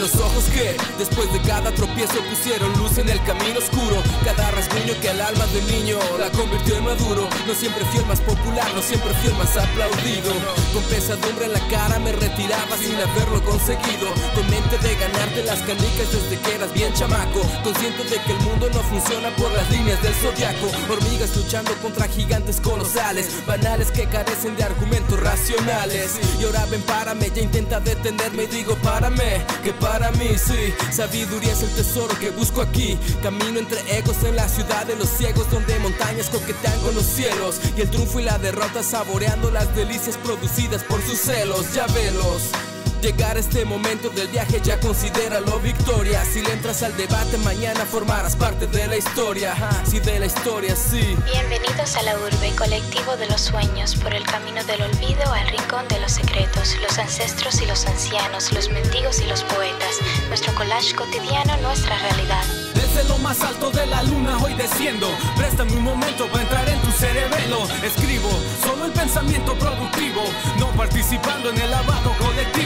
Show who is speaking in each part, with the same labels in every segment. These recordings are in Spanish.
Speaker 1: los ojos que después de cada tropiezo pusieron luz en el camino oscuro. Cada rasguño que al alma del niño la convirtió en maduro. No siempre fui el más popular, no siempre fui el más aplaudido. Con pesadumbre en la cara me retiraba sin haberlo conseguido. Con mente de ganarte las canicas desde que eras bien chamaco. Consciente de que el mundo no funciona por las líneas del zodiaco. Hormigas luchando contra gigantes colosales, banales que carecen de argumentos racionales. Y ahora ven, párame, ya intenta detenerme y digo, párame, que para mí sí, sabiduría es el tesoro que busco aquí. Camino entre egos en la ciudad de los ciegos, donde montañas coquetean con los cielos. Y el triunfo y la derrota saboreando las delicias producidas por sus celos, ya velos. Llegar a este momento del viaje ya considéralo victoria. Si le entras al debate, mañana formarás parte de la historia. Sí, de la historia, sí.
Speaker 2: Bienvenidos a la urbe, colectivo de los sueños, por el camino del olvido al rincón de los secretos, los ancestros y los ancianos, los mendigos y los poetas, nuestro collage cotidiano, nuestra realidad.
Speaker 3: Desde lo más alto de la luna hoy desciendo. Préstame un momento para entrar en tu cerebelo. Escribo solo el pensamiento productivo, no participando en el lavado colectivo.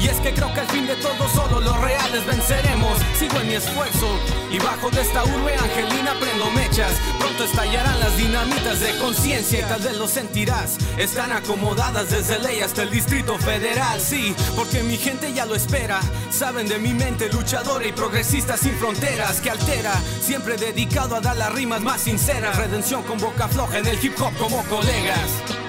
Speaker 3: Y es que creo que al fin de todo solo los reales venceremos. Sigo en mi esfuerzo y bajo de esta urbe angelina prendo mechas. Pronto estallarán las dinamitas de conciencia y tal vez lo sentirás. Están acomodadas desde ley hasta el distrito federal, sí, porque mi gente ya lo espera. Saben de mi mente luchadora y progresista sin fronteras que altera. Siempre dedicado a dar las rimas más sinceras. Redención con boca floja en el hip hop como colegas.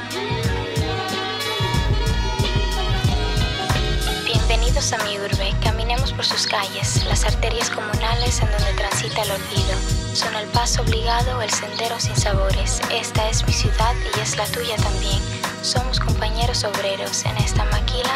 Speaker 2: A mi urbe, caminemos por sus calles, las arterias comunales en donde transita el olvido. Son el paso obligado, el sendero sin sabores. Esta es mi ciudad y es la tuya también. Somos compañeros obreros en esta maquila.